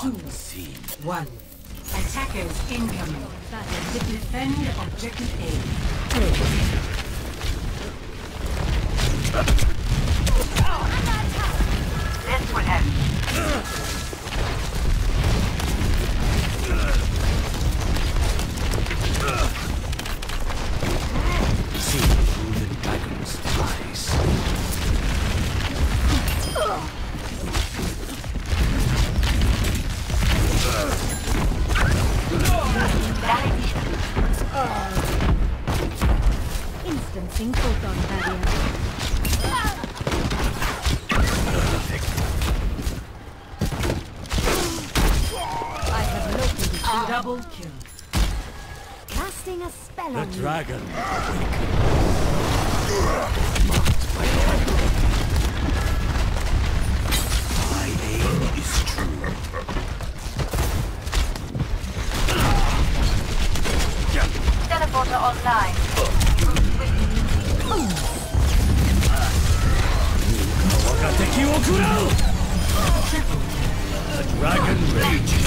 Unseen. One. Attackers incoming. Defend objective A. This will help. See Instancing photon barrier. I have located you. Ah. Double kill. Casting a spell The on you. dragon. My aim is true. Teleporter online. Triple. Dragon Rage.